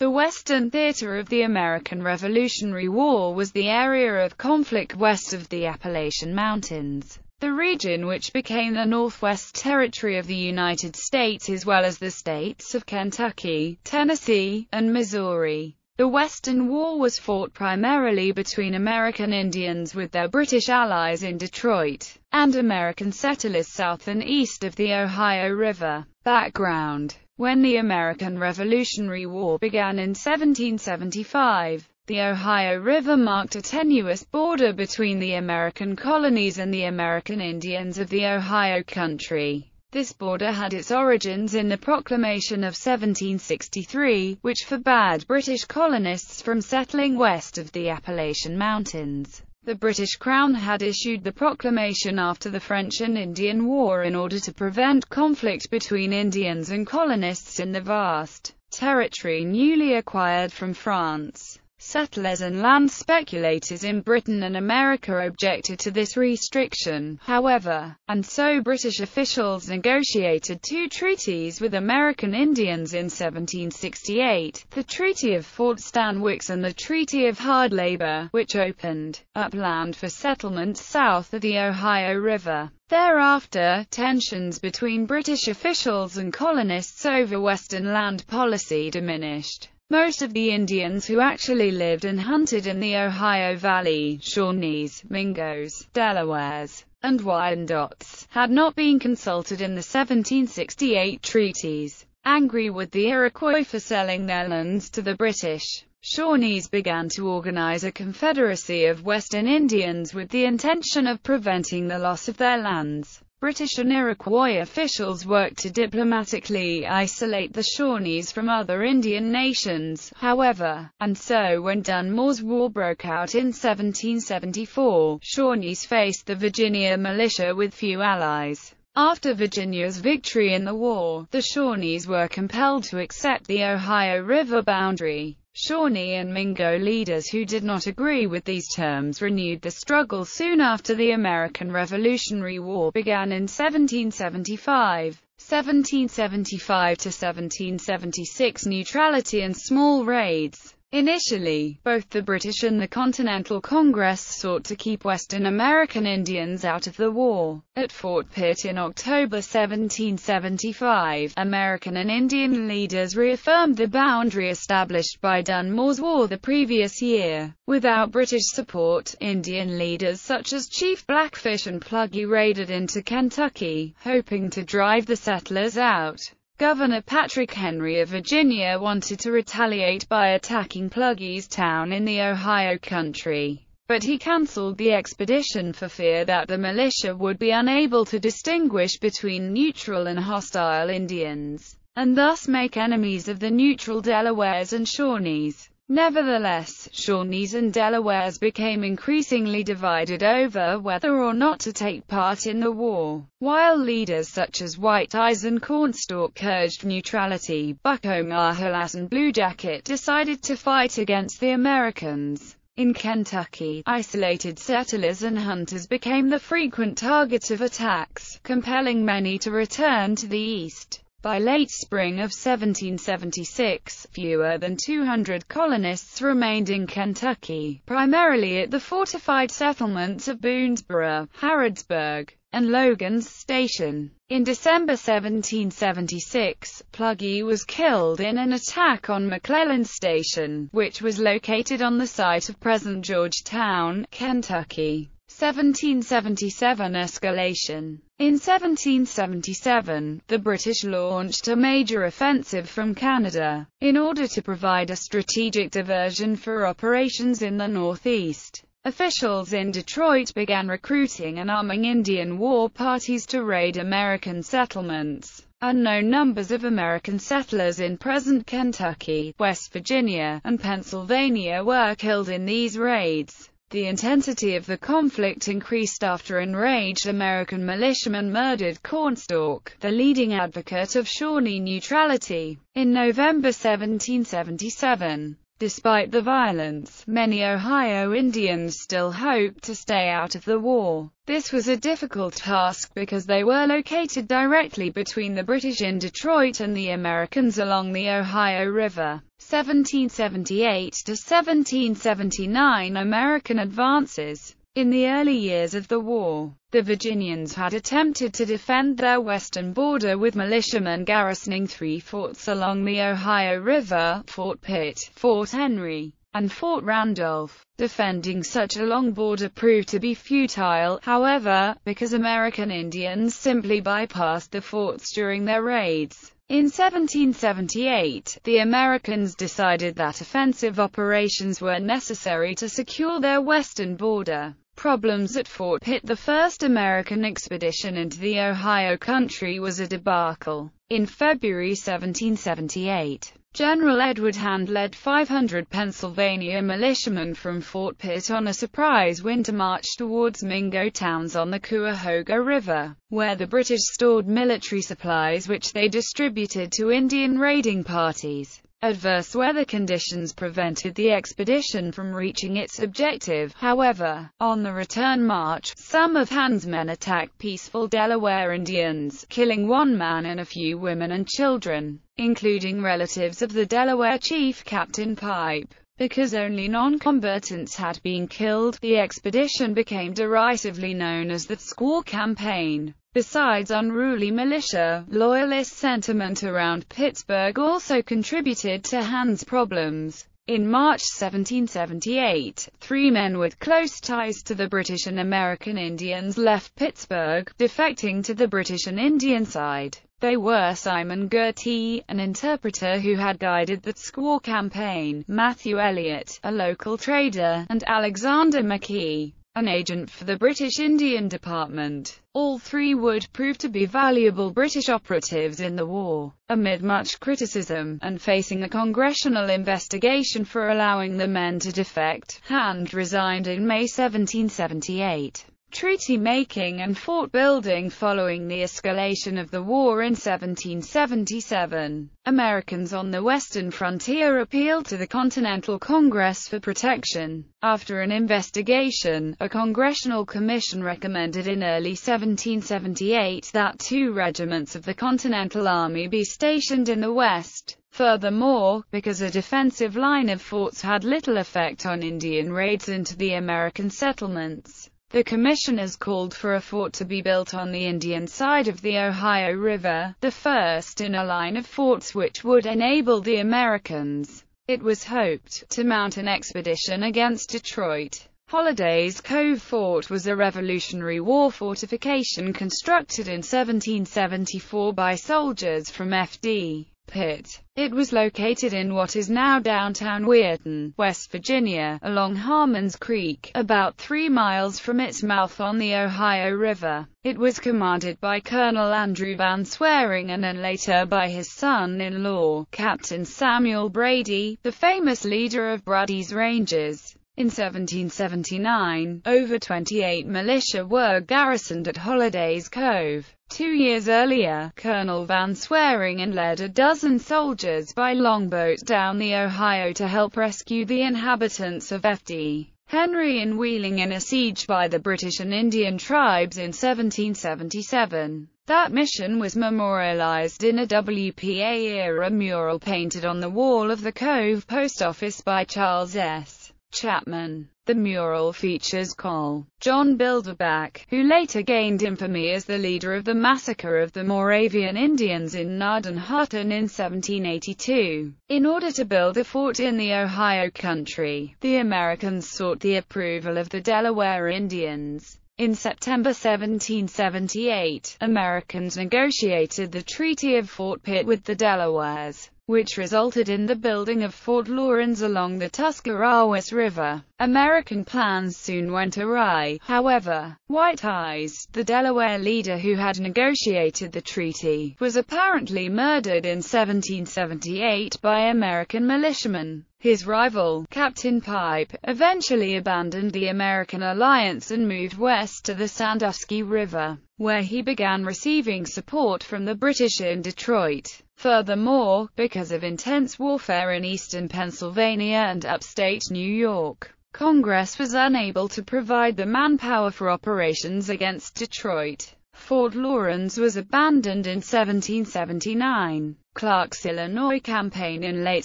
The Western Theater of the American Revolutionary War was the area of conflict west of the Appalachian Mountains, the region which became the Northwest Territory of the United States as well as the states of Kentucky, Tennessee, and Missouri. The Western War was fought primarily between American Indians with their British allies in Detroit, and American settlers south and east of the Ohio River. Background When the American Revolutionary War began in 1775, the Ohio River marked a tenuous border between the American colonies and the American Indians of the Ohio Country. This border had its origins in the Proclamation of 1763, which forbade British colonists from settling west of the Appalachian Mountains. The British Crown had issued the proclamation after the French and Indian War in order to prevent conflict between Indians and colonists in the vast territory newly acquired from France. Settlers and land speculators in Britain and America objected to this restriction, however, and so British officials negotiated two treaties with American Indians in 1768, the Treaty of Fort Stanwix and the Treaty of Hard Labor, which opened up land for settlement south of the Ohio River. Thereafter, tensions between British officials and colonists over Western land policy diminished. Most of the Indians who actually lived and hunted in the Ohio Valley, Shawnees, Mingos, Delawares, and Wyandots, had not been consulted in the 1768 treaties. Angry with the Iroquois for selling their lands to the British, Shawnees began to organize a confederacy of Western Indians with the intention of preventing the loss of their lands. British and Iroquois officials worked to diplomatically isolate the Shawnees from other Indian nations, however, and so when Dunmore's War broke out in 1774, Shawnees faced the Virginia militia with few allies. After Virginia's victory in the war, the Shawnees were compelled to accept the Ohio River boundary. Shawnee and Mingo leaders who did not agree with these terms renewed the struggle soon after the American Revolutionary War began in 1775. 1775 to 1776 Neutrality and small raids Initially, both the British and the Continental Congress sought to keep Western American Indians out of the war. At Fort Pitt in October 1775, American and Indian leaders reaffirmed the boundary established by Dunmore's War the previous year. Without British support, Indian leaders such as Chief Blackfish and Pluggy raided into Kentucky, hoping to drive the settlers out. Governor Patrick Henry of Virginia wanted to retaliate by attacking Pluggy's town in the Ohio country, but he cancelled the expedition for fear that the militia would be unable to distinguish between neutral and hostile Indians, and thus make enemies of the neutral Delawares and Shawnees. Nevertheless, Shawnees and Delawares became increasingly divided over whether or not to take part in the war. While leaders such as White Eyes and Cornstalk urged neutrality, Buckongahelas and Blue Jacket decided to fight against the Americans. In Kentucky, isolated settlers and hunters became the frequent target of attacks, compelling many to return to the east. By late spring of 1776, fewer than 200 colonists remained in Kentucky, primarily at the fortified settlements of Boonesborough, Harrodsburg, and Logan's Station. In December 1776, Pluggy was killed in an attack on McClellan Station, which was located on the site of present Georgetown, Kentucky. 1777 escalation In 1777, the British launched a major offensive from Canada, in order to provide a strategic diversion for operations in the Northeast. Officials in Detroit began recruiting and arming Indian war parties to raid American settlements. Unknown numbers of American settlers in present Kentucky, West Virginia, and Pennsylvania were killed in these raids. The intensity of the conflict increased after enraged American militiamen murdered Cornstalk, the leading advocate of Shawnee neutrality, in November 1777. Despite the violence, many Ohio Indians still hoped to stay out of the war. This was a difficult task because they were located directly between the British in Detroit and the Americans along the Ohio River. 1778 to 1779 American advances. In the early years of the war, the Virginians had attempted to defend their western border with militiamen garrisoning three forts along the Ohio River, Fort Pitt, Fort Henry, and Fort Randolph. Defending such a long border proved to be futile, however, because American Indians simply bypassed the forts during their raids. In 1778, the Americans decided that offensive operations were necessary to secure their western border. Problems at Fort Pitt The first American expedition into the Ohio country was a debacle. In February 1778, General Edward Hand led 500 Pennsylvania militiamen from Fort Pitt on a surprise winter march towards Mingo towns on the Cuyahoga River, where the British stored military supplies which they distributed to Indian raiding parties. Adverse weather conditions prevented the expedition from reaching its objective, however. On the return march, some of Hand's men attacked peaceful Delaware Indians, killing one man and a few women and children, including relatives of the Delaware chief Captain Pipe. Because only non-combatants had been killed, the expedition became derisively known as the Squaw Campaign. Besides unruly militia, loyalist sentiment around Pittsburgh also contributed to Hand's problems. In March 1778, three men with close ties to the British and American Indians left Pittsburgh, defecting to the British and Indian side. They were Simon Girty, an interpreter who had guided the Squaw campaign, Matthew Elliott, a local trader, and Alexander McKee, an agent for the British Indian Department. All three would prove to be valuable British operatives in the war. Amid much criticism, and facing a congressional investigation for allowing the men to defect, Hand resigned in May 1778 treaty making and fort building following the escalation of the war in 1777. Americans on the western frontier appealed to the Continental Congress for protection. After an investigation, a congressional commission recommended in early 1778 that two regiments of the Continental Army be stationed in the west. Furthermore, because a defensive line of forts had little effect on Indian raids into the American settlements, the commissioners called for a fort to be built on the Indian side of the Ohio River, the first in a line of forts which would enable the Americans, it was hoped, to mount an expedition against Detroit. Holliday's Cove Fort was a Revolutionary War fortification constructed in 1774 by soldiers from F.D. Pitt. It was located in what is now downtown Weirton, West Virginia, along Harmons Creek, about three miles from its mouth on the Ohio River. It was commanded by Colonel Andrew Van Swearingen and then later by his son-in-law, Captain Samuel Brady, the famous leader of Brady's Rangers. In 1779, over 28 militia were garrisoned at Holliday's Cove. Two years earlier, Colonel Van Swearingen led a dozen soldiers by longboat down the Ohio to help rescue the inhabitants of F.D. Henry and Wheeling in a siege by the British and Indian tribes in 1777. That mission was memorialized in a WPA-era mural painted on the wall of the Cove Post Office by Charles S. Chapman. The mural features Col. John Bilderback, who later gained infamy as the leader of the massacre of the Moravian Indians in Gnadenhutten in 1782. In order to build a fort in the Ohio country, the Americans sought the approval of the Delaware Indians. In September 1778, Americans negotiated the Treaty of Fort Pitt with the Delawares which resulted in the building of Fort Laurens along the Tuscarawas River. American plans soon went awry, however. White Eyes, the Delaware leader who had negotiated the treaty, was apparently murdered in 1778 by American militiamen. His rival, Captain Pipe, eventually abandoned the American alliance and moved west to the Sandusky River, where he began receiving support from the British in Detroit. Furthermore, because of intense warfare in eastern Pennsylvania and upstate New York, Congress was unable to provide the manpower for operations against Detroit. Fort Laurens was abandoned in 1779. Clark's Illinois campaign in late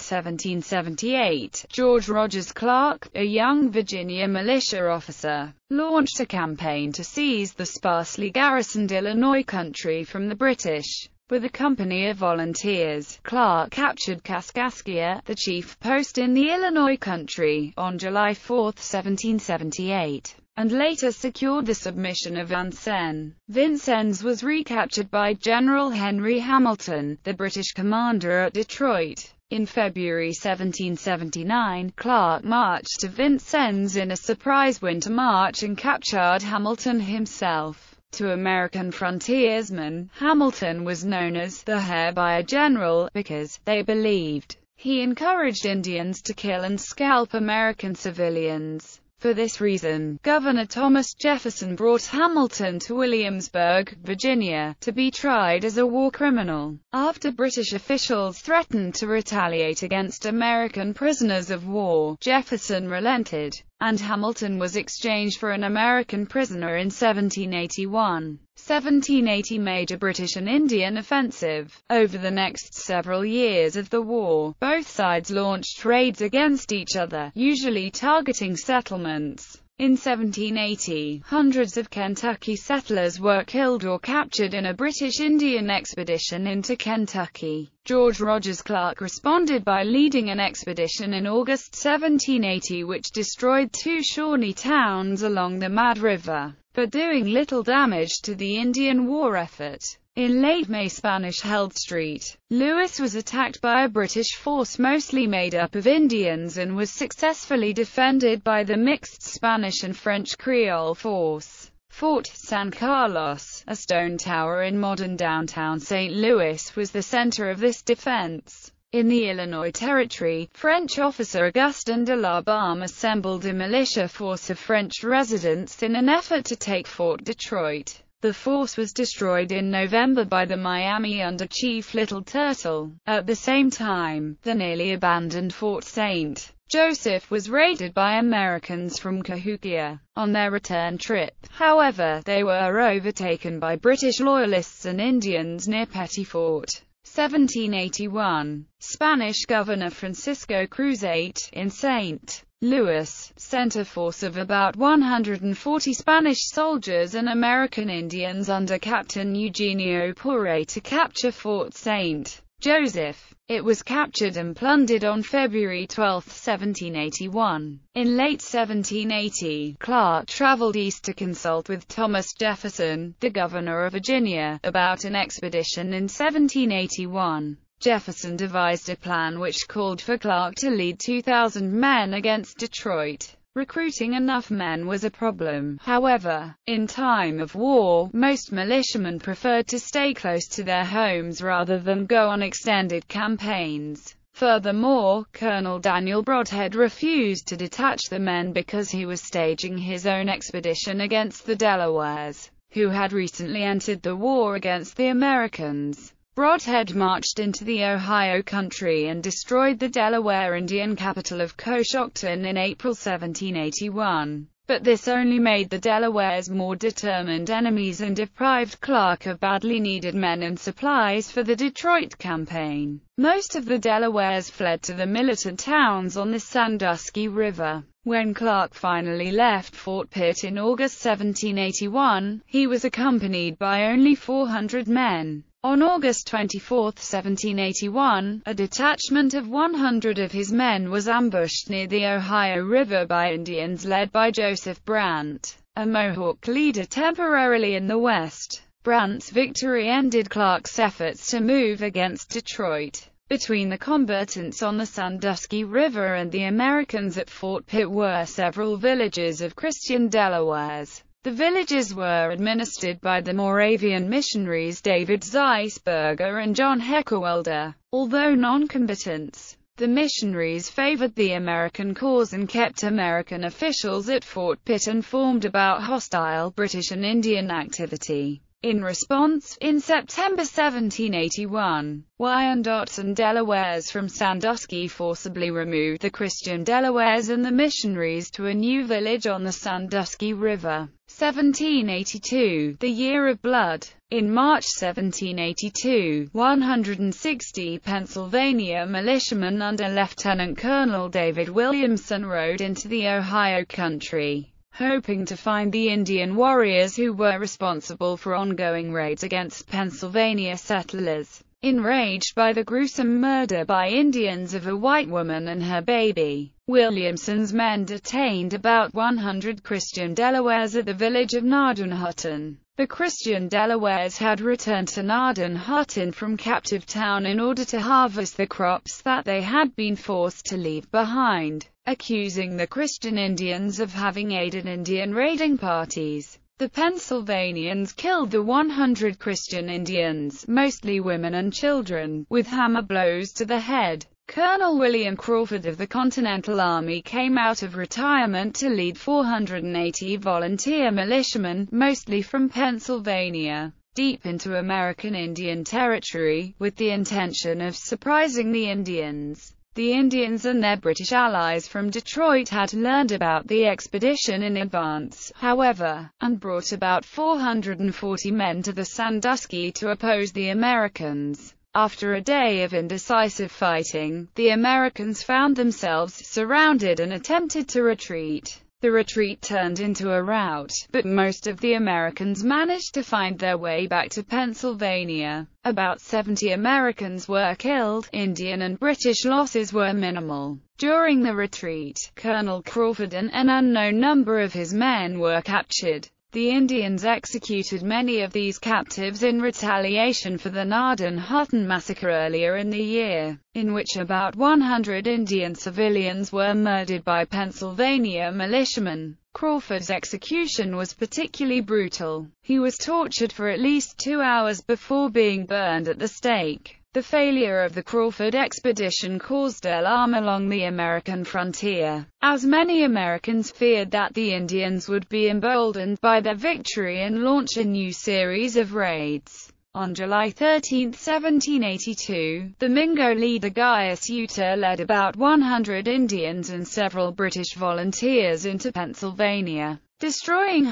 1778, George Rogers Clark, a young Virginia militia officer, launched a campaign to seize the sparsely garrisoned Illinois country from the British. With a company of volunteers, Clark captured Kaskaskia, the chief post in the Illinois country, on July 4, 1778 and later secured the submission of Vincennes. Vincennes was recaptured by General Henry Hamilton, the British commander at Detroit. In February 1779, Clark marched to Vincennes in a surprise winter march and captured Hamilton himself. To American frontiersmen, Hamilton was known as the hair-buyer general, because, they believed, he encouraged Indians to kill and scalp American civilians. For this reason, Governor Thomas Jefferson brought Hamilton to Williamsburg, Virginia, to be tried as a war criminal. After British officials threatened to retaliate against American prisoners of war, Jefferson relented, and Hamilton was exchanged for an American prisoner in 1781. 1780 Major British and Indian Offensive. Over the next several years of the war, both sides launched raids against each other, usually targeting settlements. In 1780, hundreds of Kentucky settlers were killed or captured in a British Indian expedition into Kentucky. George Rogers Clark responded by leading an expedition in August 1780 which destroyed two Shawnee towns along the Mad River, but doing little damage to the Indian war effort. In late May Spanish-held St. Louis was attacked by a British force mostly made up of Indians and was successfully defended by the mixed Spanish and French Creole force. Fort San Carlos, a stone tower in modern downtown St. Louis was the center of this defense. In the Illinois Territory, French officer Augustin de la Balme assembled a militia force of French residents in an effort to take Fort Detroit. The force was destroyed in November by the Miami under Chief Little Turtle. At the same time, the nearly abandoned Fort St. Joseph was raided by Americans from Cahokia. On their return trip, however, they were overtaken by British Loyalists and Indians near Petit Fort. 1781, Spanish Governor Francisco Cruzate, in St. Louis, sent a force of about 140 Spanish soldiers and American Indians under Captain Eugenio Poure to capture Fort St. Joseph. It was captured and plundered on February 12, 1781. In late 1780, Clark traveled east to consult with Thomas Jefferson, the governor of Virginia, about an expedition in 1781. Jefferson devised a plan which called for Clark to lead 2,000 men against Detroit. Recruiting enough men was a problem, however. In time of war, most militiamen preferred to stay close to their homes rather than go on extended campaigns. Furthermore, Colonel Daniel Brodhead refused to detach the men because he was staging his own expedition against the Delawares, who had recently entered the war against the Americans. Brodhead marched into the Ohio country and destroyed the Delaware Indian capital of Coshocton in April 1781. But this only made the Delawares more determined enemies and deprived Clark of badly needed men and supplies for the Detroit campaign. Most of the Delawares fled to the militant towns on the Sandusky River. When Clark finally left Fort Pitt in August 1781, he was accompanied by only 400 men. On August 24, 1781, a detachment of 100 of his men was ambushed near the Ohio River by Indians led by Joseph Brant, a Mohawk leader temporarily in the West. Brant's victory ended Clark's efforts to move against Detroit. Between the combatants on the Sandusky River and the Americans at Fort Pitt were several villages of Christian Delawares. The villages were administered by the Moravian missionaries David Zeisberger and John Heckewelder. Although non-combatants, the missionaries favored the American cause and kept American officials at Fort Pitt informed about hostile British and Indian activity. In response, in September 1781, Wyandots and Delawares from Sandusky forcibly removed the Christian Delawares and the missionaries to a new village on the Sandusky River. 1782, the Year of Blood. In March 1782, 160 Pennsylvania militiamen under Lieutenant Colonel David Williamson rode into the Ohio country hoping to find the Indian warriors who were responsible for ongoing raids against Pennsylvania settlers. Enraged by the gruesome murder by Indians of a white woman and her baby, Williamson's men detained about 100 Christian Delawares at the village of Gnadenhutten. The Christian Delawares had returned to Gnadenhutten from Captive Town in order to harvest the crops that they had been forced to leave behind, accusing the Christian Indians of having aided Indian raiding parties. The Pennsylvanians killed the 100 Christian Indians, mostly women and children, with hammer blows to the head. Colonel William Crawford of the Continental Army came out of retirement to lead 480 volunteer militiamen, mostly from Pennsylvania, deep into American Indian Territory, with the intention of surprising the Indians. The Indians and their British allies from Detroit had learned about the expedition in advance, however, and brought about 440 men to the Sandusky to oppose the Americans. After a day of indecisive fighting, the Americans found themselves surrounded and attempted to retreat. The retreat turned into a rout, but most of the Americans managed to find their way back to Pennsylvania. About 70 Americans were killed, Indian and British losses were minimal. During the retreat, Colonel Crawford and an unknown number of his men were captured. The Indians executed many of these captives in retaliation for the Gnadenhutten massacre earlier in the year, in which about 100 Indian civilians were murdered by Pennsylvania militiamen. Crawford's execution was particularly brutal. He was tortured for at least two hours before being burned at the stake. The failure of the Crawford expedition caused alarm along the American frontier, as many Americans feared that the Indians would be emboldened by their victory and launch a new series of raids. On July 13, 1782, the Mingo leader Guyasuta led about 100 Indians and several British volunteers into Pennsylvania, destroying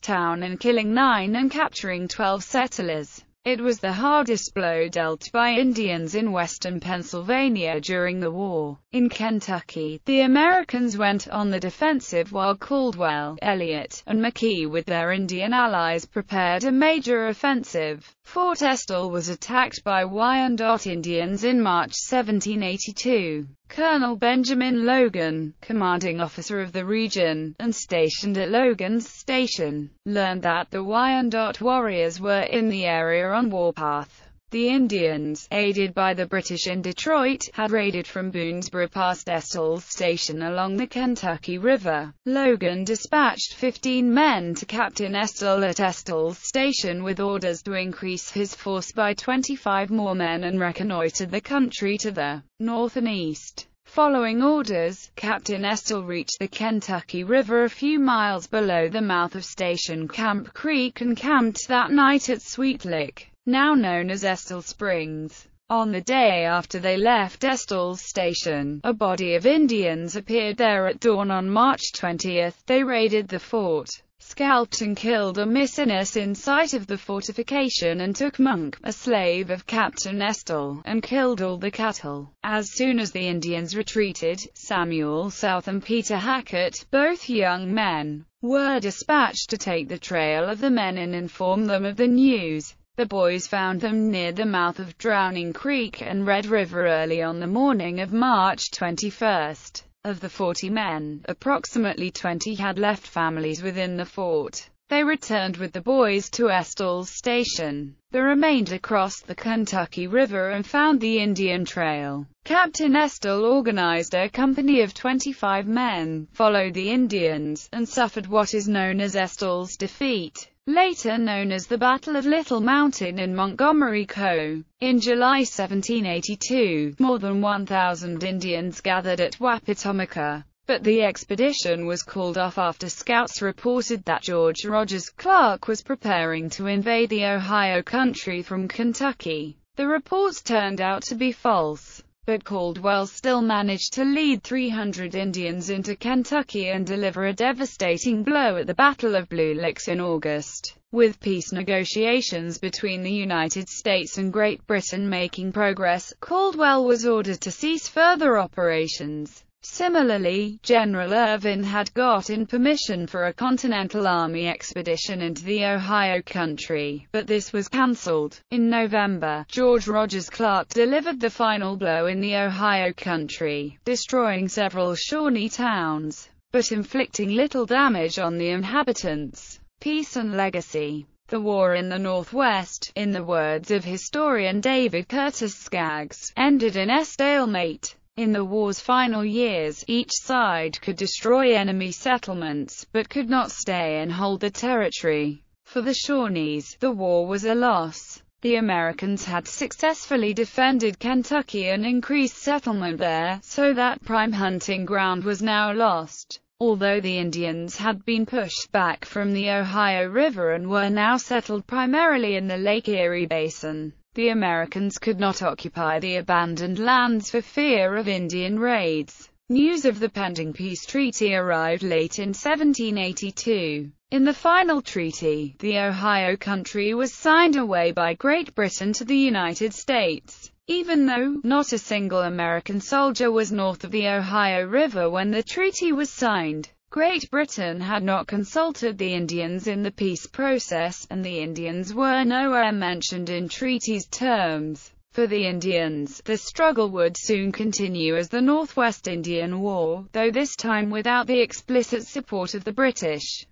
Town and killing nine and capturing 12 settlers. It was the hardest blow dealt by Indians in western Pennsylvania during the war. In Kentucky, the Americans went on the defensive while Caldwell, Elliott, and McKee with their Indian allies prepared a major offensive. Fort Estill was attacked by Wyandot Indians in March 1782. Colonel Benjamin Logan, commanding officer of the region, and stationed at Logan's Station, learned that the Wyandot warriors were in the area on warpath. The Indians, aided by the British in Detroit, had raided from Boonesborough past Estill's station along the Kentucky River. Logan dispatched 15 men to Captain Estill at Estill's station with orders to increase his force by 25 more men and reconnoiter the country to the north and east. Following orders, Captain Estill reached the Kentucky River a few miles below the mouth of Station Camp Creek and camped that night at Sweet Lick now known as Estill Springs. On the day after they left Estill's station, a body of Indians appeared there at dawn on March 20. They raided the fort, scalped and killed a missiness in sight of the fortification and took Monk, a slave of Captain Estill, and killed all the cattle. As soon as the Indians retreated, Samuel South and Peter Hackett, both young men, were dispatched to take the trail of the men and inform them of the news. The boys found them near the mouth of Drowning Creek and Red River early on the morning of March 21. Of the 40 men, approximately 20 had left families within the fort. They returned with the boys to Estill's station. The remainder crossed the Kentucky River and found the Indian Trail. Captain Estill organized a company of 25 men, followed the Indians, and suffered what is known as Estill's defeat later known as the Battle of Little Mountain in Montgomery Co. In July 1782, more than 1,000 Indians gathered at Wapatomica, but the expedition was called off after scouts reported that George Rogers Clark was preparing to invade the Ohio country from Kentucky. The reports turned out to be false, but Caldwell still managed to lead 300 Indians into Kentucky and deliver a devastating blow at the Battle of Blue Licks in August. With peace negotiations between the United States and Great Britain making progress, Caldwell was ordered to cease further operations. Similarly, General Irvine had gotten permission for a Continental Army expedition into the Ohio country, but this was cancelled. In November, George Rogers Clark delivered the final blow in the Ohio country, destroying several Shawnee towns, but inflicting little damage on the inhabitants. Peace and Legacy the war in the Northwest, in the words of historian David Curtis Skaggs, ended in a stalemate. In the war's final years, each side could destroy enemy settlements, but could not stay and hold the territory. For the Shawnees, the war was a loss. The Americans had successfully defended Kentucky and increased settlement there, so that prime hunting ground was now lost. Although the Indians had been pushed back from the Ohio River and were now settled primarily in the Lake Erie Basin, the Americans could not occupy the abandoned lands for fear of Indian raids. News of the pending peace treaty arrived late in 1782. In the final treaty, the Ohio country was signed away by Great Britain to the United States. Even though not a single American soldier was north of the Ohio River when the treaty was signed, Great Britain had not consulted the Indians in the peace process, and the Indians were nowhere mentioned in treaty's terms. For the Indians, the struggle would soon continue as the Northwest Indian War, though this time without the explicit support of the British.